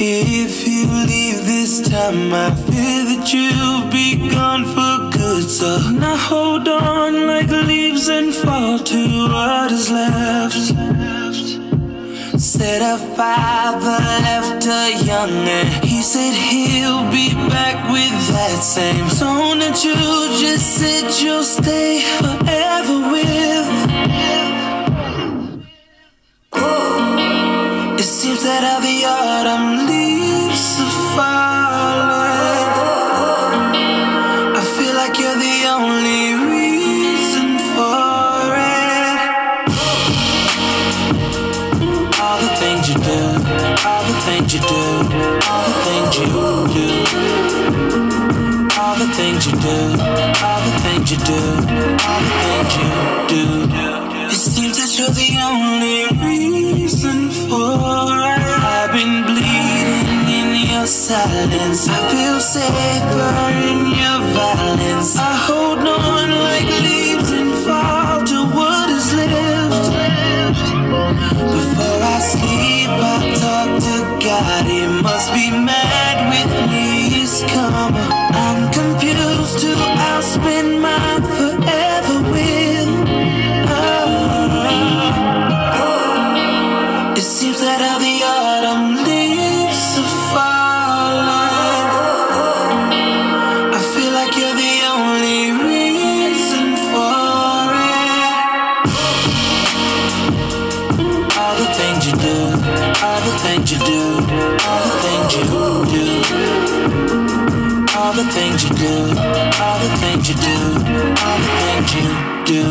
If you leave this time, I fear that you'll be gone for good. So now hold on like leaves and fall to what is left. Said a father left a young man. He said he'll be back with that same tone that you just said you'll stay. It seems that the autumn leaves are falling. I feel like you're the only reason for it. All the things you do, all the things you do, all the things you do. All the things you do, all the things you do, all the things you do. It seems that you're the only silence. I feel safer in your violence. I hold on like leaves and fall to what is left. Before I sleep, I talk to God. He must be mad with me. He's coming. I'm confused who I'll spend my forever with. Oh. It seems that all the All the things you do, all the things you do, all the things you do. All the things you do, all the things you do, all the things you do.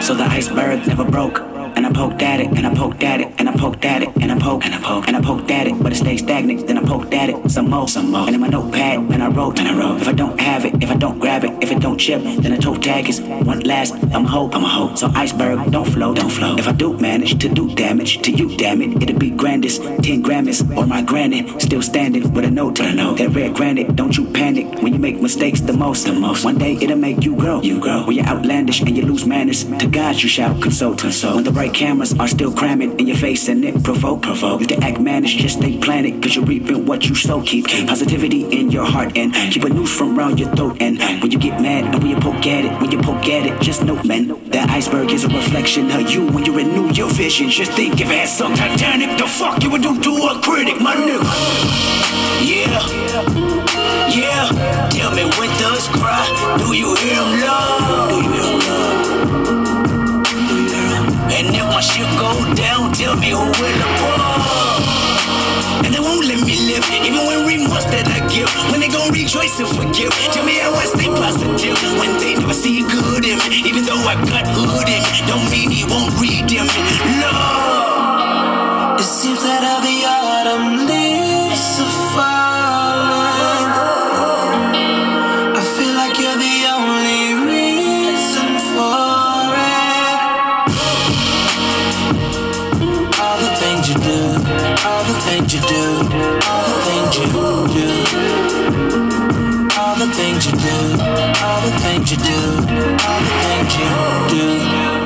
So the iceberg never broke. And I poked at it, and I poked at it, and I poked at it, and I poked, and I poked, and I poked at it, but it stayed stagnant. Then I poked at it some more, some more. And in my notepad, and I wrote, and I wrote. If I don't have it, if I don't grab it, if it don't chip, then the toe tag is one last. I'm a hope, I'm a hope. So iceberg, don't float, don't float. If I do manage to do damage to you, damn it, it'll be grandest. Ten Grammys or my granny, still standing with a note to the note. That red granite, don't you panic when you make mistakes the most, the most. One day it'll make you grow, you grow. When you're outlandish and you lose manners, to God you shall consult, consult. When the right cameras are still cramming in your face and it provoke, provoke. You can act mannish, just stay planted, cause you're reaping what you sow. Keep positivity in your heart and keep a noose from around your throat. And when you get mad and when you poke at it, when you poke at it, just know, man, that iceberg is a reflection of you when you renew your vision. Just think if it had some Titanic, the fuck you would do to a critic, my nigga. Applaud. And they won't let me live, even when remorse that I give. When they gon' rejoice and forgive, tell me how I stay positive. When they never see good in me, even though I got hood in me, don't mean he won't redeem me. all the things you do, all the things you do, all the things you do.